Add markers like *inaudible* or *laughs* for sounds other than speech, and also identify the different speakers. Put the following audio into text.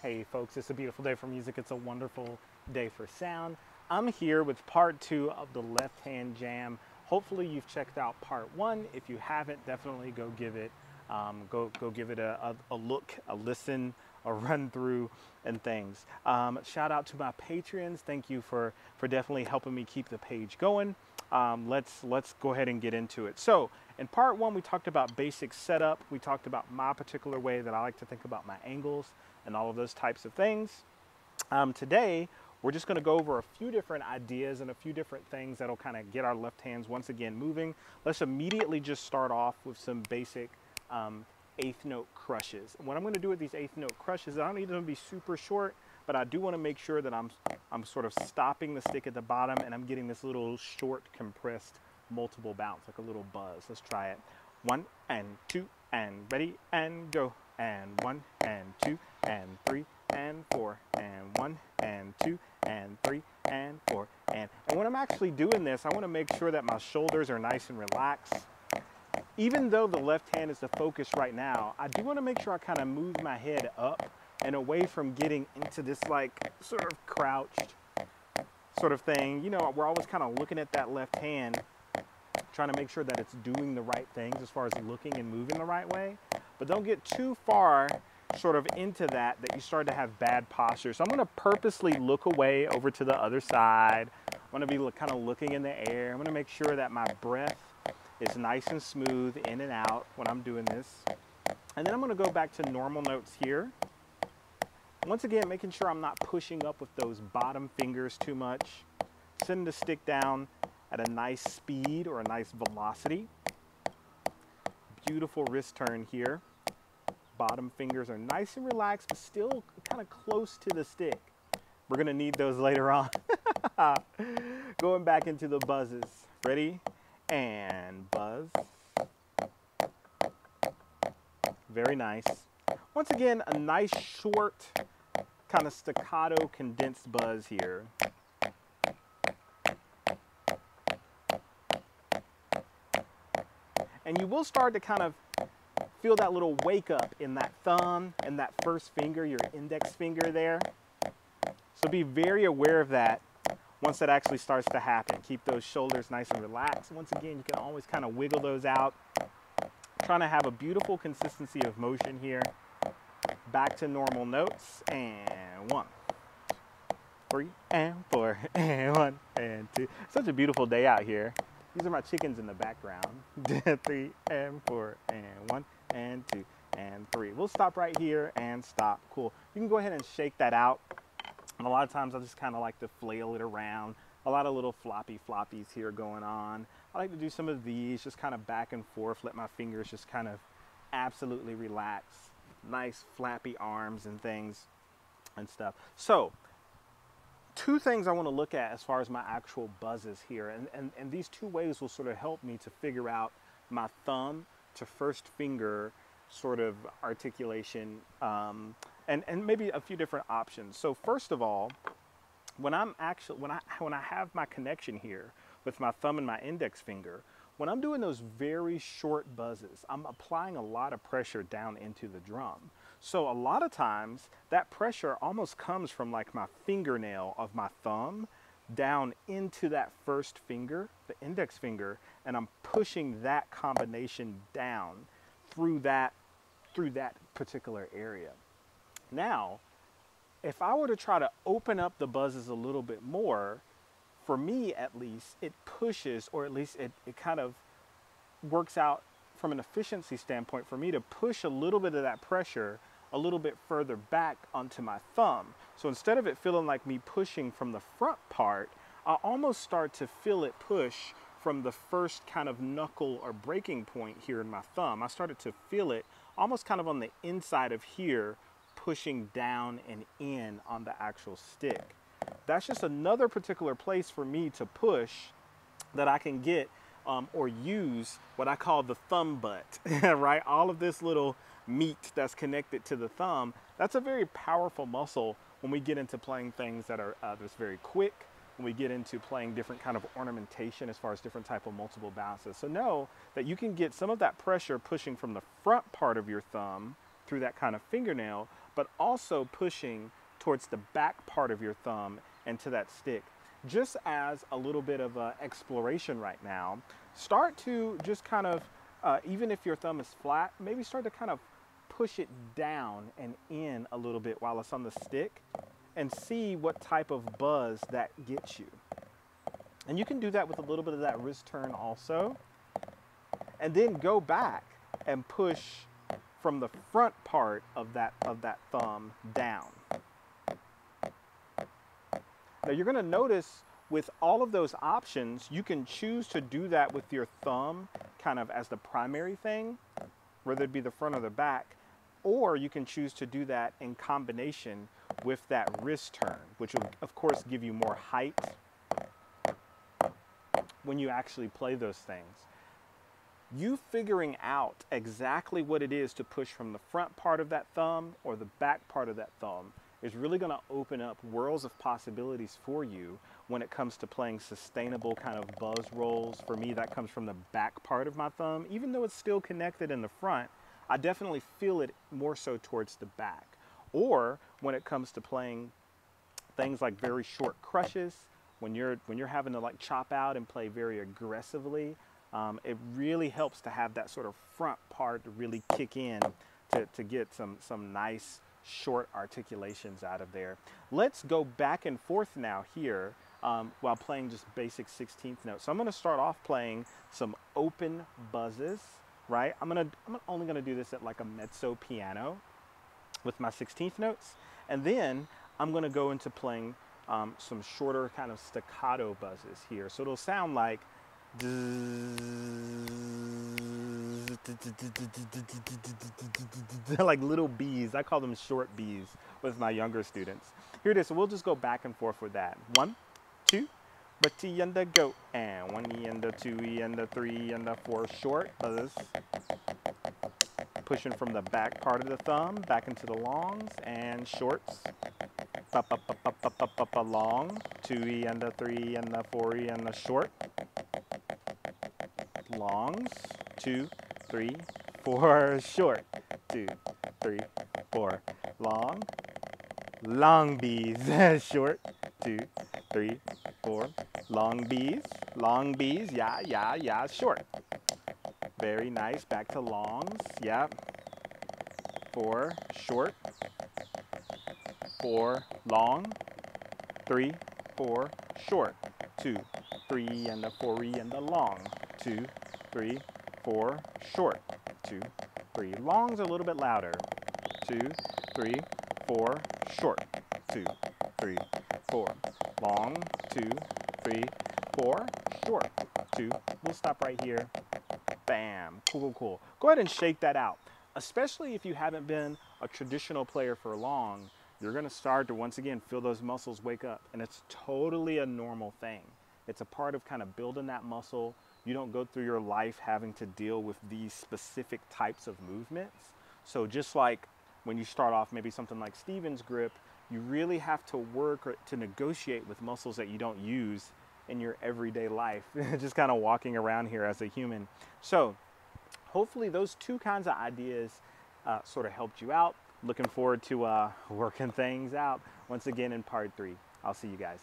Speaker 1: Hey folks, it's a beautiful day for music. It's a wonderful day for sound. I'm here with part two of the left hand jam. Hopefully you've checked out part one. If you haven't, definitely go give it, um, go, go give it a, a, a, look, a listen, a run through and things. Um, shout out to my Patreons. Thank you for, for definitely helping me keep the page going. Um, let's, let's go ahead and get into it. So in part one, we talked about basic setup. We talked about my particular way that I like to think about my angles and all of those types of things. Um, today, we're just gonna go over a few different ideas and a few different things that'll kind of get our left hands once again moving. Let's immediately just start off with some basic um, eighth note crushes. What I'm gonna do with these eighth note crushes, I don't need them to be super short, but I do wanna make sure that I'm, I'm sort of stopping the stick at the bottom and I'm getting this little short compressed multiple bounce, like a little buzz. Let's try it. One and two and ready and go. And one and two and three and four and one and two and three and four and and when I'm actually doing this I want to make sure that my shoulders are nice and relaxed. Even though the left hand is the focus right now I do want to make sure I kind of move my head up and away from getting into this like sort of crouched sort of thing you know we're always kind of looking at that left hand trying to make sure that it's doing the right things as far as looking and moving the right way but don't get too far sort of into that that you start to have bad posture. So I'm going to purposely look away over to the other side. I'm to be kind of looking in the air. I'm going to make sure that my breath is nice and smooth in and out when I'm doing this. And then I'm going to go back to normal notes here. Once again, making sure I'm not pushing up with those bottom fingers too much. Sending the stick down at a nice speed or a nice velocity. Beautiful wrist turn here bottom fingers are nice and relaxed, but still kind of close to the stick. We're gonna need those later on. *laughs* Going back into the buzzes. Ready? And buzz. Very nice. Once again, a nice short, kind of staccato condensed buzz here. And you will start to kind of feel that little wake up in that thumb and that first finger, your index finger there. So be very aware of that once that actually starts to happen. Keep those shoulders nice and relaxed. Once again, you can always kind of wiggle those out. Trying to have a beautiful consistency of motion here. Back to normal notes and one, three and four *laughs* and one and two. Such a beautiful day out here. These are my chickens in the background. *laughs* three and four and one and two and three. We'll stop right here and stop. Cool. You can go ahead and shake that out. And a lot of times I just kind of like to flail it around. A lot of little floppy floppies here going on. I like to do some of these just kind of back and forth. Let my fingers just kind of absolutely relax. Nice flappy arms and things and stuff. So two things I want to look at as far as my actual buzzes here. And, and, and these two ways will sort of help me to figure out my thumb to first finger sort of articulation um, and, and maybe a few different options. So first of all, when I'm actually, when I, when I have my connection here with my thumb and my index finger, when I'm doing those very short buzzes, I'm applying a lot of pressure down into the drum. So a lot of times that pressure almost comes from like my fingernail of my thumb down into that first finger, the index finger, and I'm pushing that combination down through that through that particular area. Now, if I were to try to open up the buzzes a little bit more, for me at least, it pushes or at least it, it kind of works out from an efficiency standpoint for me to push a little bit of that pressure a little bit further back onto my thumb. So instead of it feeling like me pushing from the front part, I almost start to feel it push from the first kind of knuckle or breaking point here in my thumb. I started to feel it almost kind of on the inside of here, pushing down and in on the actual stick. That's just another particular place for me to push that I can get um, or use what I call the thumb butt, *laughs* right? All of this little meat that's connected to the thumb, that's a very powerful muscle when we get into playing things that are uh, just very quick, when we get into playing different kind of ornamentation as far as different type of multiple bounces. So know that you can get some of that pressure pushing from the front part of your thumb through that kind of fingernail, but also pushing towards the back part of your thumb and to that stick. Just as a little bit of exploration right now, start to just kind of, uh, even if your thumb is flat, maybe start to kind of push it down and in a little bit while it's on the stick and see what type of buzz that gets you. And you can do that with a little bit of that wrist turn also. And then go back and push from the front part of that, of that thumb down. Now you're gonna notice with all of those options, you can choose to do that with your thumb kind of as the primary thing, whether it be the front or the back, or you can choose to do that in combination with that wrist turn, which will of course give you more height when you actually play those things. You figuring out exactly what it is to push from the front part of that thumb or the back part of that thumb is really going to open up worlds of possibilities for you when it comes to playing sustainable kind of buzz rolls. For me, that comes from the back part of my thumb. Even though it's still connected in the front, I definitely feel it more so towards the back. Or when it comes to playing things like very short crushes, when you're when you're having to like chop out and play very aggressively, um, it really helps to have that sort of front part to really kick in to, to get some some nice short articulations out of there. Let's go back and forth now here um, while playing just basic 16th notes. So I'm going to start off playing some open buzzes, right? I'm going to I'm only going to do this at like a mezzo piano with my 16th notes, and then I'm going to go into playing um, some shorter kind of staccato buzzes here. So it'll sound like *laughs* like little bees. I call them short bees with my younger students. Here it is. So we'll just go back and forth with that. One, two, but T and the go. And one E and the two E and the three and the four short buzz. Pushing from the back part of the thumb back into the longs and shorts. Up, up, up, up, up, up, up, long. Two E and the three and the four E and the short longs, two, three, four, *laughs* short, two, three, four, long, long bees, *laughs* short, two, three, four, long bees, long bees, yeah, yeah, yeah, short. Very nice, back to longs, yeah, four, short, four, long, three, four, short, two, three, and the four, and the long, two, three, four, short, two, three. Long's a little bit louder. Two, three, four, short, two, three, four. Long, two, three, four, short, two. We'll stop right here. Bam, cool, cool, cool. Go ahead and shake that out. Especially if you haven't been a traditional player for long, you're gonna start to once again feel those muscles wake up. And it's totally a normal thing. It's a part of kind of building that muscle, you don't go through your life having to deal with these specific types of movements. So just like when you start off maybe something like Stevens grip, you really have to work to negotiate with muscles that you don't use in your everyday life, *laughs* just kind of walking around here as a human. So hopefully those two kinds of ideas uh, sort of helped you out. Looking forward to uh, *laughs* working things out once again in part three. I'll see you guys.